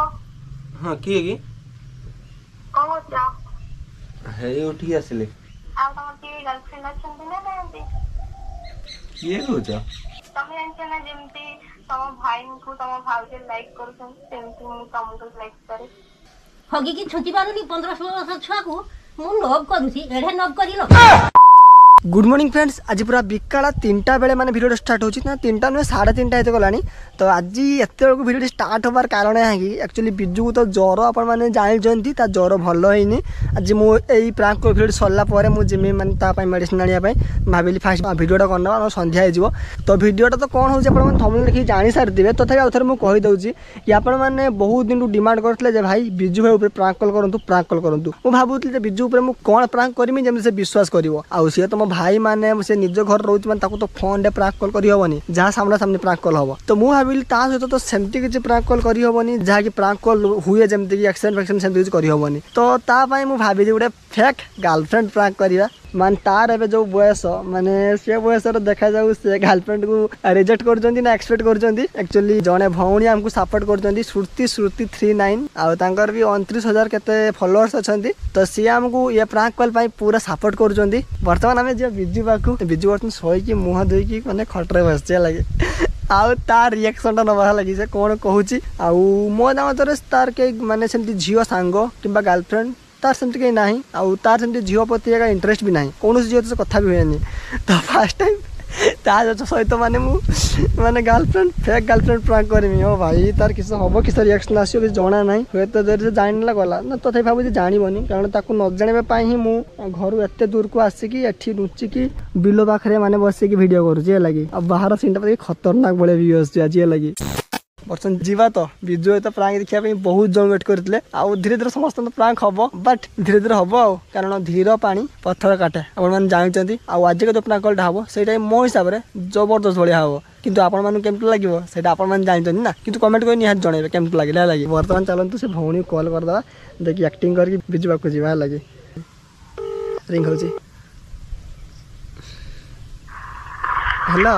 କଣ କରୁଛ ଆଉ ତମର କିଏ ଗାର୍ଲଫ୍ରେଣ୍ଡ ଅଛନ୍ତି ନା ନାହାନ୍ତି କିଏ ତମେ ଜାଣିଛ ନା ଯେମିତି ତମ ଭାଇଙ୍କୁ ତମ ଭାଉଜ ଲାଇକ୍ କରୁଛନ୍ତି ସେମିତି ମୁଁ ତମକୁ ଲାଇକ୍ କରେ ହଗିକି ଛୁଟି ପାରୁନି ପନ୍ଦର ଷୋହଳ ବର୍ଷ ଛୁଆକୁ ମୁଁ ନବ କରୁଛି ଏଡେ ନଭ କରିଲ গুড মর্নিং ফ্রেন্ডস আজ পুরা বিকাল তিনটা বেড়ে মানে ভিডিওটা স্টার্ট হচ্ছে না তিনটা নুহে সাড়ে তিনটা হতে গলানি তো আজ এত বেড়ে ভিডিওটি স্টার্ট হবার কারণ হ্যাঁ একচুয়ালি বিজু তো জ্বর আপনার মানে জাঁচান তা জ্বর ভাল হয়নি আজ মু এই প্রাঙ্ক ভিডিওটি সরলা পরে মু জিমি মানে তা মেডিসিন আনিয়া ভাবিলি ফার্স্ট ভিডিওটা করে নেওয়া আমার সন্ধ্যা হয়ে যাব তো ভিডিওটা তো কম হচ্ছে আপনার থমলে দেখি জাঁ সারিদেবে তথাপি আউথরে মু কহিদেছি কি আপনার বহু দিন ডিমান্ড করলে যে ভাই বিজু ভাই উপরে প্রাঙ্ক কল করতু প্রাঙ্ক কল করতু মু ভাবুলি যে বিজু উপরে মু কোণ প্রাঙ্ক করমি যেমন সে বিশ্বাস করব আউ সি তোমার भाई मैंने से निज घर रोच मैंने तो फोन रे प्रांक कल करहबनी जहाँ सामना सामने प्रांक कल हम तो मुझे भाविली ता सहित तो सेमती किसी प्रांक कल करहबनी जहाँकि प्रांक कल हुए जमीक एक्सीडेंट फैक्सीडेंट सेमती किसी करहबनी तो मुझे भाविली गोटे ଫେକ୍ ଗାର୍ଲଫ୍ରେଣ୍ଡ ପ୍ରାଙ୍କ କରିବା ମାନେ ତାର ଏବେ ଯେଉଁ ବୟସ ମାନେ ସେ ବୟସର ଦେଖାଯାଉ ସେ ଗାର୍ଲଫ୍ରେଣ୍ଡକୁ ରିଜେକ୍ଟ କରୁଛନ୍ତି ନା ଏକ୍ସପେକ୍ଟ କରୁଛନ୍ତି ଆକ୍ଚୁଆଲି ଜଣେ ଭଉଣୀ ଆମକୁ ସପୋର୍ଟ କରୁଛନ୍ତି ଶ୍ରୁତି ଶ୍ରୁତି ଥ୍ରୀ ନାଇନ୍ ଆଉ ତାଙ୍କର ବି ଅଣତିରିଶ ହଜାର କେତେ ଫଲୋଅର୍ସ ଅଛନ୍ତି ତ ସିଏ ଆମକୁ ଇଏ ପ୍ରାଙ୍କ କଲ୍ ପାଇଁ ପୁରା ସପୋର୍ଟ କରୁଛନ୍ତି ବର୍ତ୍ତମାନ ଆମେ ଯିବା ବିଜୁ ପାଖକୁ ବିଜୁ ବର୍ତ୍ତମାନ ଶୋଇକି ମୁହଁ ଧୋଇକି ମାନେ ଖଟରେ ବସିଛି ହେଲା କି ଆଉ ତା ରିଆକ୍ସନ୍ଟା ନେବା ଲାଗି ସେ କ'ଣ କହୁଛି ଆଉ ମୋ ଜାଣତରେ ତାର କେହି ମାନେ ସେମିତି ଝିଅ ସାଙ୍ଗ କିମ୍ବା ଗାର୍ଲଫ୍ରେଣ୍ଡ ତାର ସେମିତି କେହି ନାହିଁ ଆଉ ତାର ସେମିତି ଝିଅ ପ୍ରତି ଏକା ଇଣ୍ଟରେଷ୍ଟ ବି ନାହିଁ କୌଣସି ଝିଅ ସହିତ କଥା ବି ହୁଏନି ତ ଫାର୍ଷ୍ଟ ଟାଇମ୍ ତା ସହିତ ମାନେ ମୁଁ ମାନେ ଗାର୍ଲଫ୍ରେଣ୍ଡ ଫେକ୍ ଗାର୍ଲଫ୍ରେଣ୍ଡ ପ୍ରାଙ୍କ କରିମି ଓ ଭାଇ ତାର କିଛି ହେବ କିଛି ରିଆକ୍ସନ୍ ଆସିବ କିଛି ଜଣା ନାହିଁ ହୁଏତ ଯଦି ସେ ଜାଣିଲା ଗଲା ନା ତଥାପି ଭାବୁଛି ଜାଣିବନି କାରଣ ତାକୁ ନ ଜାଣିବା ପାଇଁ ହିଁ ମୁଁ ଘରୁ ଏତେ ଦୂରକୁ ଆସିକି ଏଠି ଲୁଚିକି ବିଲ ପାଖରେ ମାନେ ବସିକି ଭିଡ଼ିଓ କରୁଛି ହେଲା କି ଆଉ ବାହାର ସିନ୍ଟା ପାଖି ଖତରନାକ ଭଳିଆ ଭିଡ଼ିଓ ଆସୁଛି ଆଜି ହେଲା କି ବର୍ତ୍ତମାନ ଯିବା ତ ବିଜୁ ତ ପ୍ରାଙ୍କ ଦେଖିବା ପାଇଁ ବହୁତ ଜଣ ୱେଟ୍ କରିଥିଲେ ଆଉ ଧୀରେ ଧୀରେ ସମସ୍ତଙ୍କ ପ୍ରାଙ୍କ ହେବ ବଟ୍ ଧୀରେ ଧୀରେ ହେବ ଆଉ କାରଣ ଧୀର ପାଣି ପଥର କାଟେ ଆପଣମାନେ ଜାଣିଛନ୍ତି ଆଉ ଆଜିକା ଯେଉଁ ପ୍ରାଙ୍କ କଲ୍ଟା ହେବ ସେଇଟା ମୋ ହିସାବରେ ଜବରଦସ୍ତ ଭଳିଆ ହେବ କିନ୍ତୁ ଆପଣମାନଙ୍କୁ କେମିତି ଲାଗିବ ସେଇଟା ଆପଣମାନେ ଜାଣିଛନ୍ତି ନା କିନ୍ତୁ କମେଣ୍ଟ କରି ନିହାତି ଜଣେଇବେ କେମିତି ଲାଗିଲା ହେଲା କି ବର୍ତ୍ତମାନ ଚାଲନ୍ତୁ ସେ ଭଉଣୀକୁ କଲ୍ କରିଦେବା ଦେଖି ଆକ୍ଟିଂ କରିକି ବିଜୁବାକୁ ଯିବା ହେଲା କି ରିଙ୍ଗ ହେଉଛି ହ୍ୟାଲୋ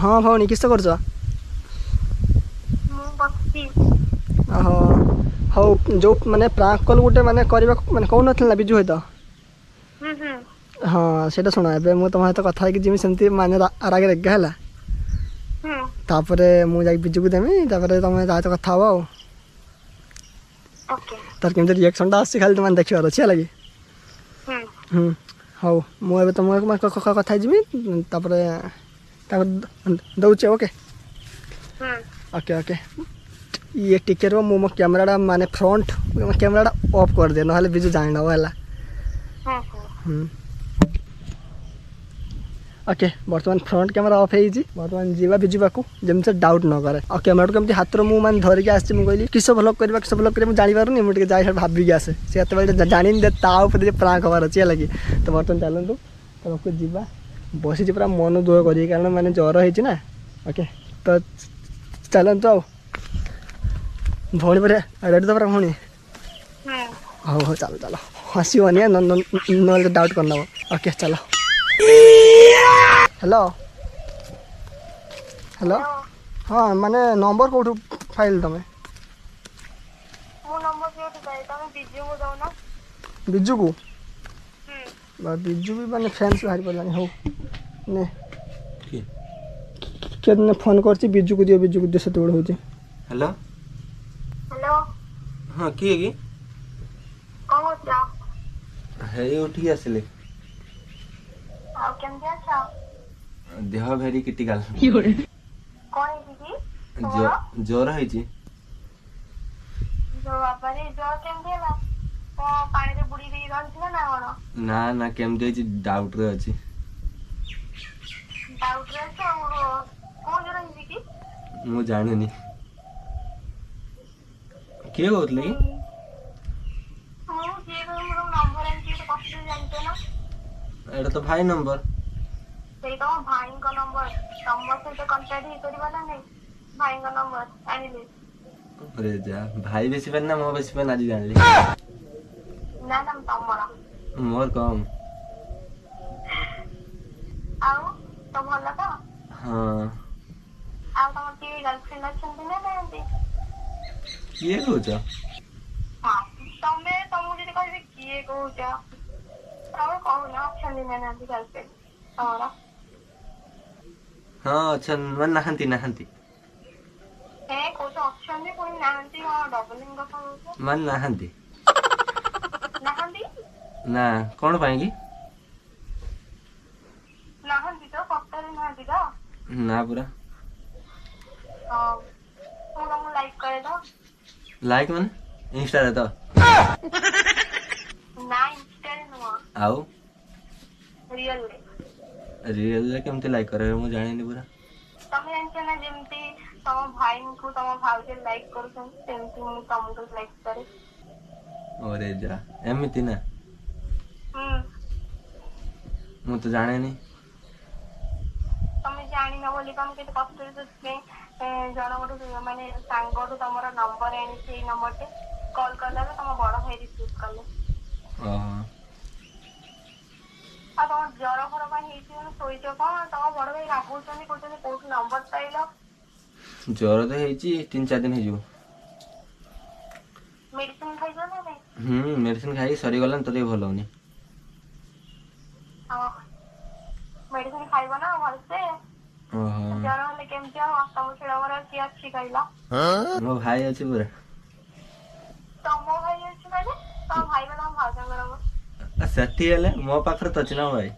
ହଁ ଭଉଣୀ କିସ କରୁଛ हो जो मैंने प्रैंक कल गोटे मैंने करबा कौन ना विजु होय त हम्म हम्म हां सेटा सुना एबे मु तमाय त कथा कि तापर मु जाई को देमी तापर तमाय जाय त कथा हो तर केम जे रिएक्शन दा आसी खाल त माने देखियो अच्छा लागी हम्म हम्म ओके ओके ओके ये टिके मो मो कैमरा माने फ्रंट कैमरा ऑफ कर दे ना बिजु जान ना होला ओके वर्तमान फ्रंट कैमेरा अफ हो बर्तमान जीवा बिजु बाकू जमी डाउट न करे और कैमेरा को हाथ में मुझे धरिकी आस कहली किस ब्लग करवा किस ब्लग कर जानपरि मुझे जाए भाविकी आसे सी ये बेटे जानते प्राक हबार अच्छे है तो बर्तमान चलतु तुम तो, तो को जीवा बस पूरा मन दुह कर ज्वर ओके तो चलतु तो आओ भाई परे रेडी तो परे भौनी हां हां चलो चलो हसी वने न डाउट करना ओके चलो हेलो हेलो हाँ माने नंबर कौट फाइल तमे विजु को ना भी माने फ्रेंड्स बाहरी पड़ा हो ने फोन करजू को दि बिजू को दिए से हेलो ହଁ କିଏ କି କଣ କରୁଛ ହେଇ ଉଠିକି ଆସିଲି ଆଉ କେମିତି ଅଛ ଦେହ ଭେରି କ୍ରିଟିକାଲ କଣ ହେଇଛି କି ଜୋ- ଜ୍ୱର ହେଇଛି ଯୋଉ ବାପାରେ ଜଳ କେମିତି ହେଲା କଣ ପାଣିରେ ବୁଡି ଦେଇକି ରହିଥିଲା ନା କଣ ନା ନା କେମିତି ହେଇଛି ଡାଉଟରେ ଅଛି ଡାଉଟରେ ଅଛ ଆଉ କଣ ଜର ହେଇଛି କି ମୁଁ ଜାଣିନି কে ಓದ್ಲಿ এটা তো ভাই নম্বর ସେଇଟା ମୋ ଭାଇଙ୍କ ନମ୍ବର ତମ ସହିତ କଣ୍ଟାକ୍ଟ ହେଇପାରିବ ନା ନାଇଁ ଭାଇଙ୍କ ନମ୍ବର ଆଣିଲି ରେ ଯା ଭାଇ ବେଶୀ ପାନ ନା ମୋ ବେଶୀ ପାନ ଆଜି ଜାଣିଲି ନା ନା ତମର ମୋର କମ ଆଉ ତ ଭଲ ତ ହଁ ଆଉ ତମର କିଏ ଗାର୍ଲଫ୍ରେଣ୍ଡ ଅଛନ୍ତି ନା କିଏ କହୁଛ ତମେ ତମକୁ ଯଦି କହିବି କିଏ କହୁଛ ତମେ କହୁନ ଅଛନ୍ତି ନା ନାହାନ୍ତି ଗାର୍ଲଫ୍ରେଣ୍ଡ ତମର ହଁ ଅଛନ୍ତି ମାନେ ନାହାନ୍ତି ନାହାନ୍ତି ମାନେ ନାହାନ୍ତି ନା କଣ ପାଇଁ କି ନା ପୁରା ହଁ ମୁଁ ତମକୁ ଲାଇକ୍ କରେ ତ लाइक मन इंस्टा रहता ना इंस्टा नुआ आउ रियल रे रियल तो। रे केमते लाइक करे मु जाने नि पूरा तमे जानछ ना जेमते तम भाई को भाव भाउजे लाइक करसन सेमते मु तम को लाइक करे अरे जा एमिति ना हम मु तो जाने नि तमे जानि ना बोली कम के कष्ट रे सके ଜଣଙ୍କଠୁ ମାନେ ସାଙ୍ଗଠୁ ତମର ନମ୍ବର ଆଣିଛି ଏଇ ନମ୍ବରଟେ କଲ୍ କଲାରୁ ତମ ବଡ ଭାଇ ରିସିଭ୍ କଲେ ଆଉ ତମ ଜର ଫର ପାଇଁ ହେଇଛି ଶୋଇଛ କଣ ତମ ବଡ ଭାଇ ରାଗୁଛନ୍ତି କହୁଛନ୍ତି କୋଉଠୁ ନମ୍ବର ପାଇଲ ଜର ତ ହେଇଛି ତିନି ଚାରି ଦିନ ହେଇଯିବ ମେଡିସିନ ଖାଇଛ ନା ନାଇଁ ହୁଁ ମେଡିସିନ ଖାଇ ସରିଗଲାଣି ତ ଟିକେ ଭଲ ହଉନି ମେଡିସିନ ଖାଇବ ନା ଭଲସେ विचारावं लेकिन आमच्या मागचा मुसळ्यावर अशी आज शिकायला मग हाय याची बरं ତମ ଭାଇ ଅଛି ମାନେ ତମ ଭାଇ ବା ତମ ଭାଉଜଙ୍କର ହବ। ଆ, ସେଠି ହେଲେ ମୋ ପାଖରେ ତ ଅଛି ନା ଭାଇ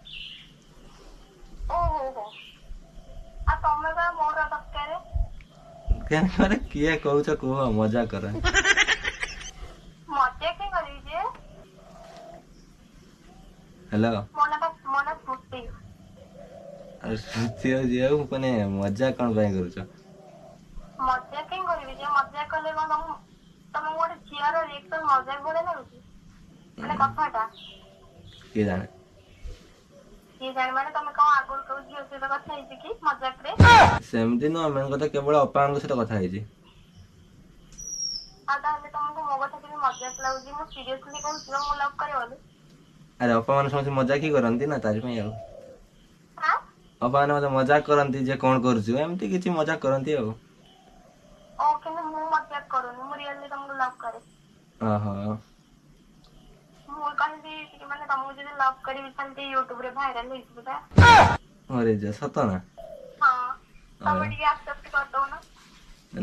ଓହୋ ହୋ ଆଉ ତମେ ବା ମୋର ଦରକାର କେମିତି ମାନେ କିଏ କହୁଛ କୁହ ମଜା କର ମଜା କିଏ କରିବି ଯେ ହ୍ୟାଲୋ ତୃତୀୟ ଝିଅକୁ ମାନେ ମଜା କ'ଣ ପାଇଁ କରୁଛ ମଜା କାଇଁ କରିବି ଯେ ମଜା କଲେ କ'ଣ ତମ ତମ ଗୋଟେ ଝିଅର ରିଏକ୍ସନ ମଜା ଭଳିଆ ଲାଗୁଛି ମାନେ କଥାଟା କିଏ ଜାଣେ କିଏ ଜାଣେ ମାନେ ତମେ କ'ଣ ଆଗରୁ କୋଉ ଝିଅ ସହିତ କଥା ହେଇଛି କି ମଜାକରେ ସେମିତି ନୁହଁ ମେନ୍ କଥା କେବଳ ଅପାଙ୍କ ସହିତ କଥା ହେଇଛି ଆଉ ତାହେଲେ ତମକୁ ମୋ କଥା କେମିତି ମଜାକ ଲାଗୁଛି ମୁଁ ସିରିୟସଲି କହୁଛି ମୁଁ ଲଭ୍ କରେ ବୋଲି ଆରେ ଅପା ମାନେ ସମସ୍ତେ ମଜା କି କରନ୍ତି ନା ତାରି ପାଇଁ ଆଉ ଅପାମାନେ ମୋତେ ମଜା କରନ୍ତି ଯେ କ'ଣ କରୁଛୁ ଏମିତି କିଛି ମଜା କରନ୍ତି ଆଉ ସତ ନା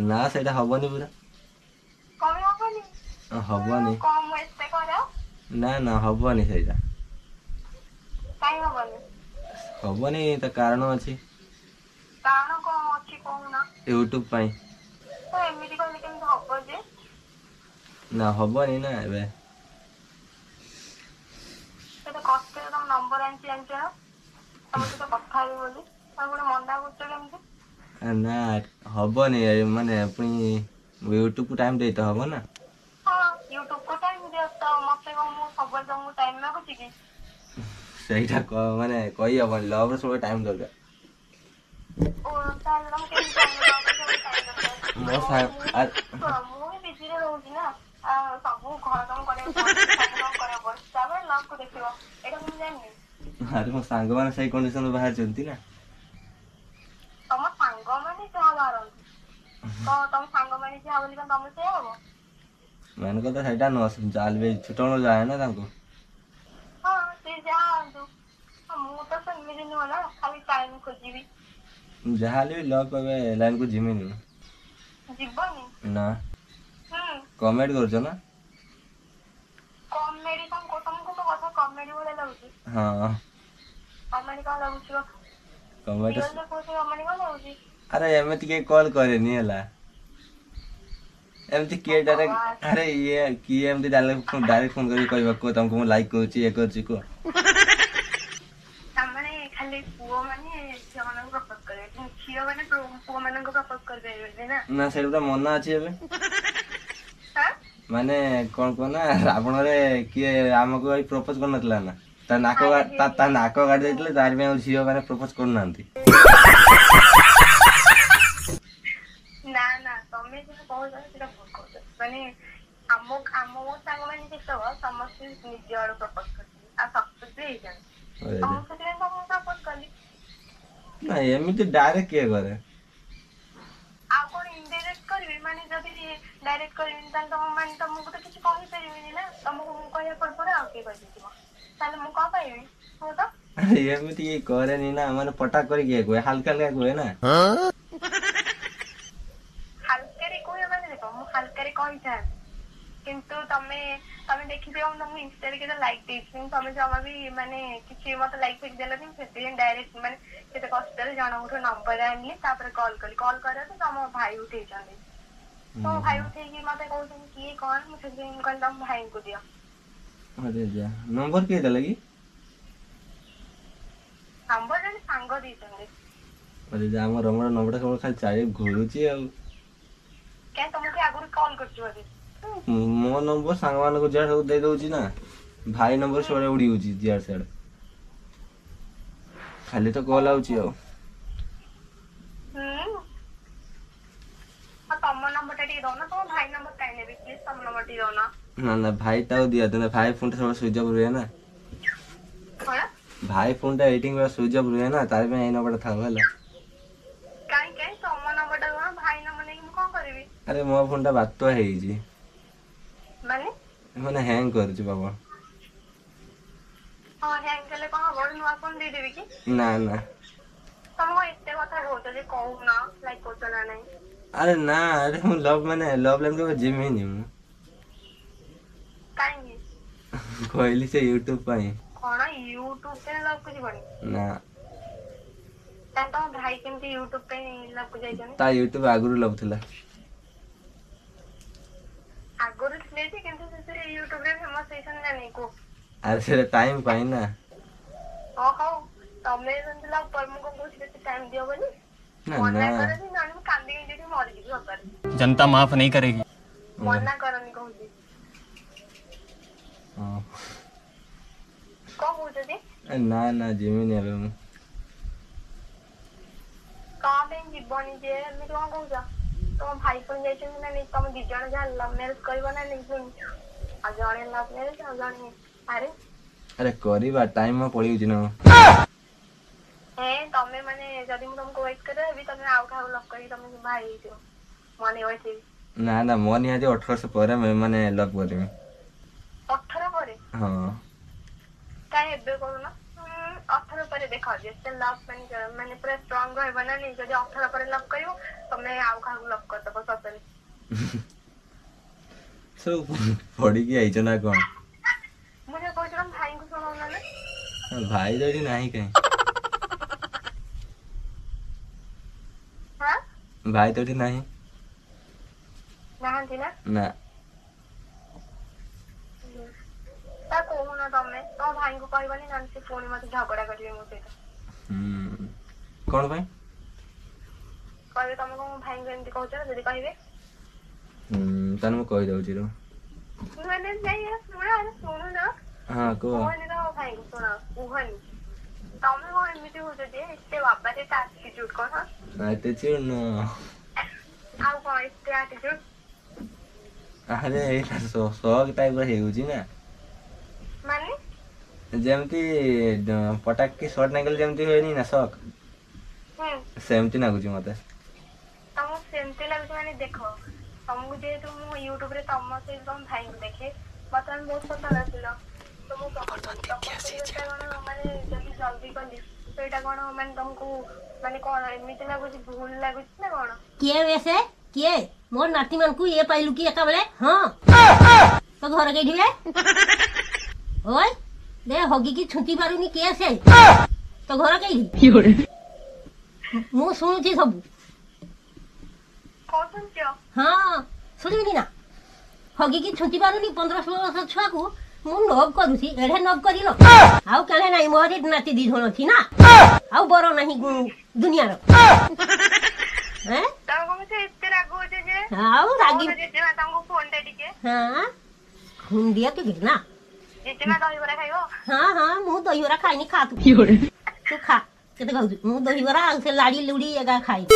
ନା ସେଇଟା ହବନି ପୁରା ହବନି ନା ନା ହବନି ସେଇଟା ହବନି ତା କାରଣ ଅଛି କାରଣ କଣ ଅଛି କହୁନା ୟୁଟ୍ୟୁବ ପାଇଁ ଏମିତି କହିଲେ କେମିତି ହବ ଯେ ନା ହବନି ନା ଏବେ ସେଟା କଷ୍ଟରେ ତମ ନମ୍ବର ଆଣିଛି ଜାଣିଛ ନା ତମ ସହିତ କଥା ହେବି ବୋଲି ଆଉ ଗୋଟେ ମନା କରୁଛ କେମିତି ନା ହବନି ମାନେ ପୁଣି ୟୁଟ୍ୟୁବକୁ ଟାଇମ୍ ଦେଇତେ ହବ ନା ହଁ ୟୁଟ୍ୟୁବକୁ ଟାଇମ୍ ଦିଅ ତ ମୋତେ କଣ ମୁଁ ସବୁବେଳେ ତମକୁ ଟାଇମ୍ ମାଗୁଛି କି ସେଇଟା ମାନେ କହିହେବନି ଲଭ୍ର ସବୁବେଳେ ଟାଇମ୍ ଦରକାର ମୋ ଆରେ ମୋ ସାଙ୍ଗମାନେ ସେଇ କଣ୍ଡିସନ୍ ବାହାରିଛନ୍ତି ନା ତମ ସାଙ୍ଗମାନେ ଯାହା ବାହାରନ୍ତି ତ ତମ ସାଙ୍ଗମାନେ ଯାହା ବୋଲି ତମେ ସେଇଆ ହବ ମାନେ କଥା ସେଇଟା ନୁହଁ ଛୋଟବେଳୁ ଯାଏ ନା ତାଙ୍କୁ ଦିନ ହେଲା ଖାଲି ଟାଇମ୍ ଖୋଜିବି ଯାହା ହେଲେ ବି ଲକ୍ ଏବେ ଲାଇନ୍କୁ ଯିମିନି ଯିବନି ନା କମେଡି କରୁଛ ନା କମେଡି କଣ କହୁଛ ମୁଁ କହୁଛ କଥା କମେଡି ଭଳିଆ ଲାଗୁଛି ହଁ କମେଡି କଣ ଲାଗୁଛି କମେଡି କମେଡି କଣ ଲାଗୁଛି ଆରେ ଏମିତି କିଏ କଲ୍ କରେନି ହେଲା ଏମିତି କିଏ ଡାଇରେକ୍ଟ ଆରେ ଇଏ କିଏ ଏମିତି ଡାଇରେକ୍ଟ ଡାଇରେକ୍ଟ ଫୋନ୍ କରିକି କହିବା କୁହ ତମକୁ ମୁଁ ଲାଇକ୍ କରୁଛି ଇଏ କରୁଛି କୁହ ନା ସେଇଟା ତ ମନା ଅଛି ଏବେ ମାନେ କଣ କୁହ ନା ରାବଣରେ କିଏ ଆମକୁ ଭାଇ ପ୍ରପୋଜ କରିନଥିଲା ନା ତା ନାକ ତା ନାକ କାଟି ଦେଇଥିଲେ ତାରି ପାଇଁ ଆଉ ଝିଅ ମାନେ ପ୍ରପୋଜ କରୁନାହାନ୍ତି ନା ନା ତମେ ଯାହା କହୁଛ ସେଟା ଭୁଲ କହୁଛ ମାନେ ଆମ ଆମ ସାଙ୍ଗମାନେ ଯେତେକ କାହିଁ ଏମିତି ଡାଇରେକ୍ଟ କିଏ କରେ ଆଉ କଣ ଇନଡାଇରେକ୍ଟ କରିବି ମାନେ ଯଦି ଡାଇରେକ୍ଟ କରିବି ତାହେଲେ ତମ ମାନେ ତମକୁ ତ କିଛି କହିପାରିବିନି ନା ତମକୁ ମୁଁ କହିବା ପୂର୍ବରୁ ଆଉ କିଏ କହିଦେଇଥିବ ତାହେଲେ ମୁଁ କଣ ପାଇବି ହଉ ତ ଏମିତି ଇଏ କରେନି ନା ମାନେ ପଟା କରିକି ଇଏ କୁହେ ହାଲକା ହାଲକା କୁହେ ନା ହାଲକାରେ କୁହେ ମାନେ ଦେଖ ମୁଁ ହାଲକାରେ କହିଥାନ୍ତି କିନ୍ତୁ ତମେ ତମେ ଦେଖିଥିବ ମୁଁ ତମକୁ ଇନଷ୍ଟାରେ କେତେ ଲାଇକ୍ ଦେଇଛି କିନ୍ତୁ ତମେ ଜମା ବି ମାନେ କିଛି ମତେ ଲାଇକ୍ ଫେକ୍ ଦେଲନି ସେଥିପାଇଁ ଡାଇରେକ୍ଟ ମାନେ କେତେ କଷ୍ଟରେ ଜଣଙ୍କଠୁ ନମ୍ବର ଆଣିଲି ତାପରେ କଲ୍ କଲି କଲ୍ କରିବା ତ ତମ ଭାଇ ଉଠେଇଛନ୍ତି ତମ ଭାଇ ଉଠେଇକି ମତେ କହୁଛନ୍ତି କିଏ କଣ ମୁଁ ସେଥିପାଇଁ ମୁଁ କହିଲି ତମ ଭାଇଙ୍କୁ ଦିଅ ଆରେ ନମ୍ବର କିଏ ଦେଲା କି ନମ୍ବର ଜଣେ ସାଙ୍ଗ ଦେଇଛନ୍ତି ଆରେ ଯା ଆମ ରମଣ ନମ୍ବରଟା କେବଳ ଖାଲି ଚାରି ଘୁରୁଛି ଆଉ କାଇଁ ତମକୁ ଆଗରୁ କଲ୍ କରୁଛି ବୋଧେ ମୋ ନମ୍ବର ସାଙ୍ଗମାନଙ୍କୁ ଯାହା ସବୁ ଦେଇ ଦେଉଛି ନା ଭାଇ ନମ୍ବର ସବୁବେଳେ ଉଡ଼ିଯାଉଛି ଯିଆଡ଼େ ସିଆଡ଼େ ଖାଲି ତ କଲ୍ ଆଉଛି ଆଉ না না ভাইটাও দিয়া দেন ভাই ফোনটা সবাই সুইচ অফ রয়ে না ভাই ফোনটা এডিটিং করা সুইচ অফ রয়ে না তার জন্য এই নম্বরটা থাকবে হলা আরে মো ফোনটা বাত্য হয়েছি ମାନେ ହ୍ୟାଙ୍ଗ କରୁଛି ବାବା ନା ନା ଆରେ ନା ଆରେ ମୁଁ ଲଭ୍ ମାନେ ଲଭ୍ ଲାଇନ୍ କେବେ ଯିମିନି ମୁଁ କହିଲି ସେ ୟୁଟ୍ୟୁବ ପାଇଁ ନା ତା ୟୁଟ୍ୟୁବ ଆଗରୁ ଲଭ୍ ଥିଲା ଆଗରୁ ଥିଲେ ଯେ କିନ୍ତୁ ସେଥିରେ YouTube ରେ ଫେମସ୍ ହେଇଛନ୍ତି ନା ନାଇଁ କୁହ ଆରେ ସେଟା ଟାଇମ୍ ପାଇଁ ନା ହଁ ହଉ ତମେ ଶୁଣିଥିଲ ପରେ ମୁଁ କଣ କହୁଛି ବେଶୀ ଟାଇମ୍ ଦିଅ ବୋଲି ମନା କରନି ନହେଲେ ମୁଁ କାନ୍ଦିକି ଯଦି ମରିଯିବି ସତରେ जनता माफ नहीं करेगी ମନା କରନି କହୁଛି ହଁ। କଣ କହୁଛନ୍ତି ଏ ନା ନା ଯିମିନି ଏବେ ମୁଁ କଣ ପାଇଁ ଯିବନି ଯେ ଏମିତି କଣ କହୁଛ ତମ ଭାଇ ପୁଣି ଯାଇଛନ୍ତି ନା ନାଇଁ ତମେ ଦି ଜଣ ଯାହା ଲଭ୍ ମ୍ୟାରେଜ୍ କରିବ ନା ନାଇଁ ପୁଣି ଆଉ ଜଣେ ଲଭ୍ ମ୍ୟାରେଜ୍ ଆଉ ଜଣେ ଆରେ ଆରେ କରିବା ଟାଇମ୍ ମ ପଳେଇଉଛି ନା ଏ ତମେ ମାନେ ଯଦି ମୁଁ ତମକୁ ୱେଟ୍ କରେ ବି ତମେ ଆଉ କାହାକୁ ଲଭ୍ କରିକି ତମେ ବାହା ହେଇଯିବ ମୋ ନେଇ ୱେଟ୍ ନା ନା ମୋ ନିହାତି ଅଠର ବର୍ଷ ପରେ ମାନେ ଲଭ୍ କରିବି ଅଠର ପରେ ହଁ କାଇଁ ଏବେ କରୁନ અથાણો પર દેખાડજે એટલે લવ મને મને પૂરા સ્ટ્રોંગ હોય બનાને જો અથાણો પર લવ કર્યું તો મેં આવું ખાવું લવ કરતો બસ અસલ સો પડી ગઈ આઈજો ના કોણ મને કોઈ જણ ભાઈ કો સુનાવના ને ભાઈ જોડી નહીં કઈ હા ભાઈ તોડી નહીં ના ના ନା ତମେ ତମ ଭାଇଙ୍କୁ କହିବନି ନହେଲେ ସେ ପୁଣି ମତେ ଝଗଡା କରିବେ ମୋ ସହିତ କଣ ପାଇଁ କହିବେ ତମେ କଣ ଭାଇଙ୍କୁ ଏମିତି କହୁଛ ଯଦି କହିବେ ତାହେଲେ ମୁଁ କହିଦଉଛି ରୁ ଶୁଣ କୁହନି ଭାଇଙ୍କୁ ଶୁଣ କୁହନି ତମେ କଣ ଏମିତି ହଉଛ ଯେ ଏତେ ଆଉ କଣ ଏତେ ହେଇଯାଉଛି ନା ମାନେ ଯେମିତି ପଟାକି ସର୍ଟ ନାଗିଲେ ଯେମିତି ହୁଏନି ନା ସକ୍ ସେମିତି ଲାଗୁଛି ମତେ ତମକୁ ସେମିତି ଲାଗୁଛି ମାନେ ଦେଖ ତମକୁ ଯେହେତୁ ମୁଁ ୟୁଟ୍ୟୁବରେ ତମ ସହିତ ତମ ଭାଇଙ୍କୁ ଦେଖେ ମତେ ଆମେ ବହୁତ ପସନ୍ଦ ଆସିଲ ତ ମୁଁ ମାନେ ଯଦି ଜଲ୍ଦି କଲି ସେଇଟା କଣ ମାନେ ତମକୁ ମାନେ କଣ ଏମିତି ଲାଗୁଛି ଭୁଲ ଲାଗୁଛି ନା କଣ କିଏ ବେଶେ କିଏ ମୋ ନାତି ମାନଙ୍କୁ ଇଏ ପାଇଲୁ କି ଏକାବେଳେ ହଁ ତ ଘରେ କେଇଠି ওই দে হগি কি ছুটি পারুনি কে আছে তো ঘর কেই ମୁଁ ଶୁଣୁଛି ସବୁ ହଁ ଶୁଣିବି ନା ହଗିକି ଛୁଞ୍ଚି ପାରୁନି ପନ୍ଦର ଷୋହଳ ବର୍ଷ ଛୁଆକୁ ମୁଁ ନବ କରୁଛି ଏଢେ ନବ କରିନ ଆଉ କେଳେ ନାହିଁ ମୋହରେ ନାତି ଦି ଜଣ ଅଛି ନା ଆଉ ବର ନାହିଁ ଦୁନିଆର ଆଉ ରାଗି ହଁ ଖୁଣ୍ଡିଆ ଟିକେ ନା ହଁ ହଁ ମୁଁ ଦହିବରା ଖାଇନି ଖା ତୁ ତୁ ଖା କେତେ ଖାଉଛୁ ମୁଁ ଦହିବରା ଆଉ ସେ ଲାଡ଼ି ଲୁଡ଼ି ଏକା ଖାଇନି ତୁ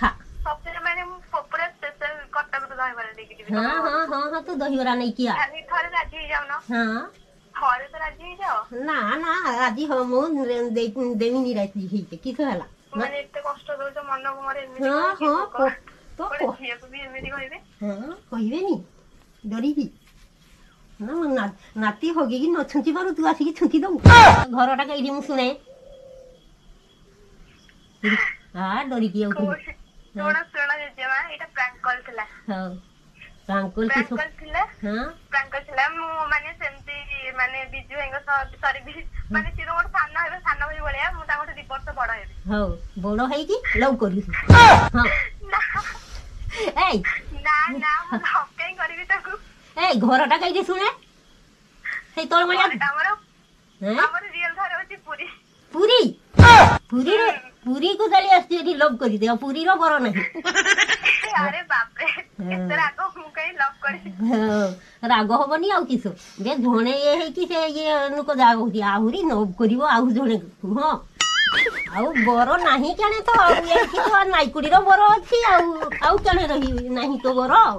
ଖା ହଁ ହଁ ହଁ ହଁ ତୁ ଦହିବରା ନେଇକି ଆ ହଁ ନା ନା ରାଜି ହଁ ମୁଁ ଦେମିନି ରାଜି ହେଇକି କିସ ହେଲା ହଁ ହଁ କହିବେନି ଡରିବି ନାତି ହଗିକି ନ ଛୁଞ୍ଚି ପାରୁ ତୁ ଆସିକି ଛୁଞ୍ଚି ଦବୁ ଘରଟା କେଇଠି ମୁଁ ଶୁଣେ ଡରିକି ଯାଉଥିଲି ଜେଜେମା ଏଇଟା ପ୍ରାଙ୍କ କଲ୍ ଥିଲା ହଉ ପ୍ରାଙ୍କ କଲ୍ ଥିଲା ହଁ ପ୍ରାଙ୍କ ଥିଲା ମୁଁ ମାନେ ସେମିତି ମାନେ ବିଜୁ ଭାଇଙ୍କ ସହ ସରି ମାନେ ସିଏ ମୋର ସାନ ହେବେ ସାନ ଭାଇ ଭଳିଆ ମୁଁ ତାଙ୍କଠୁ ଦି ବର୍ଷ ବଡ ହେବି ହଉ ବଡ ହେଇକି ଲଭ୍ କରିବୁ ହଁ ନା ନା ମୁଁ ଲଭ୍ କରିବି ତାକୁ এই ঘোড়াটা কাইতে শুনে সেই তোর মজা আমার রিয়েল ধারা হচ্ছে পুরি পুরি পুরি পুরি কো চালি আসছি এটি লভ করি দেব পুরিরও বড় নাকি আরে বাপরে এত রাগ মু কাই লভ হবনি আউ কিছু যে জনে ইয়ে হেকি সে ইয়ে লোক যা কইছি আহুরি লভ করিব আউ জনে হ্যাঁ ଆଉ ବର ନାହିଁ କାଣେ ତ ଆଉ ଏଠି ତ ନାଇକୁଡ଼ିର ବର ଅଛି ଆଉ ଆଉ କାଣେ ରହିବି ନାହିଁ ତ ବର ଆଉ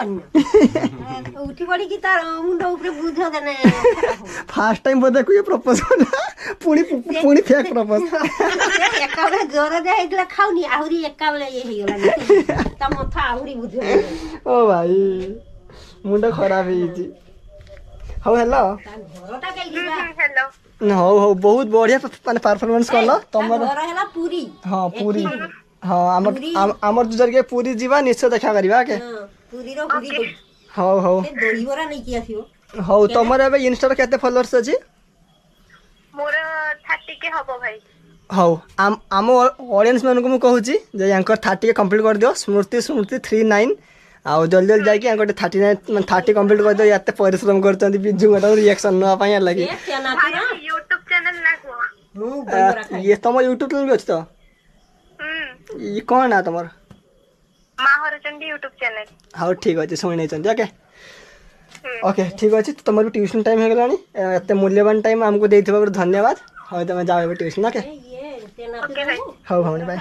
কন্যা উঠি পড়ি কি তার মুন্ড উপরে বুধ হবে না ফার্স্ট টাইম বোধহয় কুয়ে প্রপোজ না পুনি পুনি ফেক প্রপোজ একাবেলে জ্বর দে হইতলা খাউনি আহুরি একাবেলে ইয়ে হই গলা তা মথা আহুরি বুধ ও ভাই মুন্ড খারাপ হইছি ହଉ ହ୍ୟାଲୋ ହଉ ହଉ ବହୁତ ବଢିଆ ମାନେ ପରଫର୍ମାନ୍ସ କଲ ତମର ହଁ ପୁରୀ ହଁ ଆମର ଆମର ଯୋଉ ଜରିକା ପୁରୀ ଯିବା ନିଶ୍ଚୟ ଦେଖା କରିବା ଓକେ ହଉ ହଉ ହଉ ତମର ଏବେ ଇନଷ୍ଟାରେ କେତେ ଫଲୋଅର୍ସ ଅଛି ମୋର ହଉ ଆମ ଅଡ଼ିଏନ୍ସ ମାନଙ୍କୁ ମୁଁ କହୁଛି ଯେ ୟାଙ୍କର ଥାର୍ଟି କେ କମ୍ପ୍ଲିଟ୍ କରିଦିଅ ସ୍ମୃତି ସ୍ମୃତି ଥ୍ରୀ ନାଇନ୍ ଆଉ ଜଲ୍ଦି ଜଲ୍ଦି ଯାଇକି ୟାଙ୍କ ଗୋଟେ ଥାର୍ଟି ନାଇନ୍ ମାନେ ଥାର୍ଟି କମ୍ପ୍ଲିଟ୍ କରିଦିଅ ଏତେ ପରିଶ୍ରମ କରୁଛନ୍ତି ବିଜୁ ମ୍ୟାଡ଼ାମ୍ ରିଆକ୍ସନ୍ ନେବା ପାଇଁ ହେଲା କି ଇଏ ତମ ୟୁଟ୍ୟୁବ୍ ଚ୍ୟାନେଲ୍ ବି ଅଛି ତ ଇଏ କ'ଣ ନା ତମର ମା ହରଚଣ୍ଡୀ ୟୁଟ୍ୟୁବ ଚ୍ୟାନେଲ ହଉ ଠିକ୍ ଅଛି ଶୁଣି ନେଇଛନ୍ତି ଓକେ ଓକେ ଠିକ୍ ଅଛି ତୁମର ବି ଟ୍ୟୁସନ୍ ଟାଇମ୍ ହେଇଗଲାଣି ଏତେ ମୂଲ୍ୟବାନ ଟାଇମ୍ ଆମକୁ ଦେଇଥିବାରୁ ଧନ୍ୟବାଦ ହଉ ତୁମେ ଯାଅ ଏବେ ଟ୍ୟୁସନ୍ ଓକେ ହଉ ଭଉଣୀ ବାଏ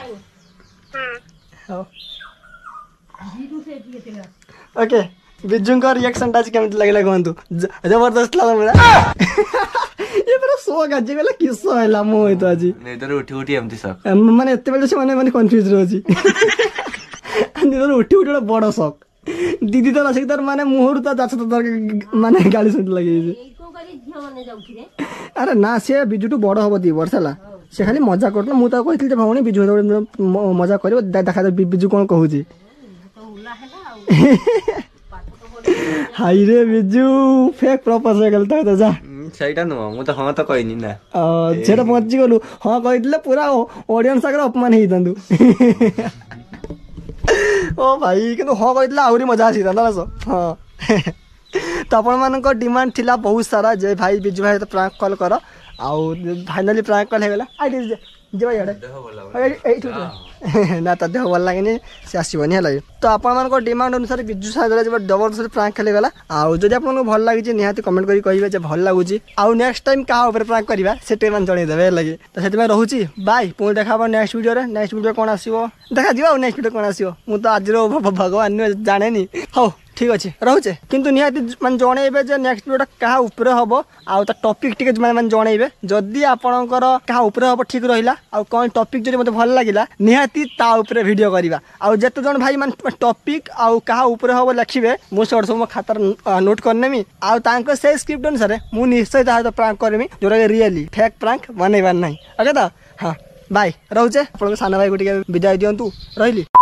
ହଉ ଓକେ ବିଜୁଙ୍କ ରିଆକ୍ସନ୍ଟା ଆଜି କେମିତି ଲାଗିଲା କୁହନ୍ତୁ ଜବରଦସ୍ତ ଲାଗିଲା ପୁରା ଇଏ ପୁରା ସକ୍ ଆଜି କହିଲା କିସ ହେଲା ମୋ ସହିତ ଆଜି ଉଠି ଉଠି ଏମିତି ସକ୍ ମାନେ ଏତେବେଳେ ସେମାନେ ମାନେ କନଫ୍ୟୁଜ୍ ରହୁଛି দিদির উঠি উঠে একটা বড় শখ দিদি তো আছে তার মানে মুহূর্ত যাচ্ছে তো তার মানে গালি শুনতে লাগিয়েছে আরে না সে বিজুটু বড় হব দি বর্ষ হেলা সে খালি মজা করলো মু তাকে কইଥିଲି ভଉଣୀ বিজু হেতବେଳେ মজা କରିବ দেখা যাবে বিজু কোন কହୁଛି হাই রে বিজু ফেক প্রপোজ হয়ে গেল তা যা ସେଇଟା ନୁହଁ ମୁଁ ତ ହଁ ତ କହିନି ନା ସେଇଟା ପହଞ୍ଚିଗଲୁ ହଁ କହିଥିଲେ ପୁରା ଅଡିଏନ୍ସ ଆଗରେ ଅପମାନ ହେଇଥାନ୍ତୁ ଓ ଭାଇ କିନ୍ତୁ ହଁ କହିଥିଲା ଆହୁରି ମଜା ଆସିଥିଲା ନା ହଁ ତ ଆପଣମାନଙ୍କ ଡିମାଣ୍ଡ ଥିଲା ବହୁତ ସାରା ଯେ ଭାଇ ବିଜୁ ଭାଇ ସହିତ ପ୍ରାଙ୍କ କଲ୍ କର ଆଉ ଫାଇନାଲି ପ୍ରାଙ୍କ କଲ୍ ହେଇଗଲା ଆଇ ଯିବା ଇଆଡ଼େ ଏଇଠୁ ନା ତା ଦେହ ଭଲ ଲାଗେନି ସେ ଆସିବନି ହେଲା ତ ଆପଣମାନଙ୍କ ଡିମାଣ୍ଡ ଅନୁସାରେ ବିଜୁ ସାଗର ଯେବେ ଡବଲ ସରି ପ୍ରାଙ୍କ ଖେଳିଗଲା ଆଉ ଯଦି ଆପଣଙ୍କୁ ଭଲ ଲାଗୁଛି ନିହାତି କମେଣ୍ଟ କରି କହିବେ ଯେ ଭଲ ଲାଗୁଛି ଆଉ ନେକ୍ସଟ ଟାଇମ୍ କାହା ଉପରେ ପ୍ରାଙ୍କ କରିବା ସେଠି ମାନେ ଜଣେଇଦେବେ ହେଲା କି ତ ସେଥିପାଇଁ ରହୁଛି ବାଇ ପୁଣି ଦେଖା ହେବ ନେକ୍ସଟ ଭିଡ଼ିଓରେ ନେକ୍ସଟ ଭିଡ଼ିଓ କ'ଣ ଆସିବ ଦେଖାଯିବ ଆଉ ନେକ୍ସଟ ଭିଡ଼ିଓ କ'ଣ ଆସିବ ମୁଁ ତ ଆଜିର ଭଗବାନ ଜାଣେନି ହଉ ঠিক আছে রহুছে কিন্তু নিহতি মানে জনাইবে যে নেক্সট ভিডিওটা কাহা উপরে হব আউ তা টপিক টিকে মানে জনাইবে যদি আপনার কাহা উপরে হব ঠিক রহিলা আউ কোন টপিক যদি মতো ভাল লাগিলা নিহতি তা উপরে ভিডিও করা আউ যেতে জন ভাই মানে টপিক আউ কাহা উপরে হব লেখিবে মু সেটা সব মো খাতার নোট করেনেমি আউ তাঙ্ক সেই স্ক্রিপ্ট অনুসারে মু নিশ্চয় তা সহ প্রাঙ্ক করেমি যেটা রিয়েলি ফেক প্রাঙ্ক বনাইবার নাই ওকে তো হ্যাঁ বাই রহুছে আপনার সান ভাই টিকে বিদায় দিও রহলি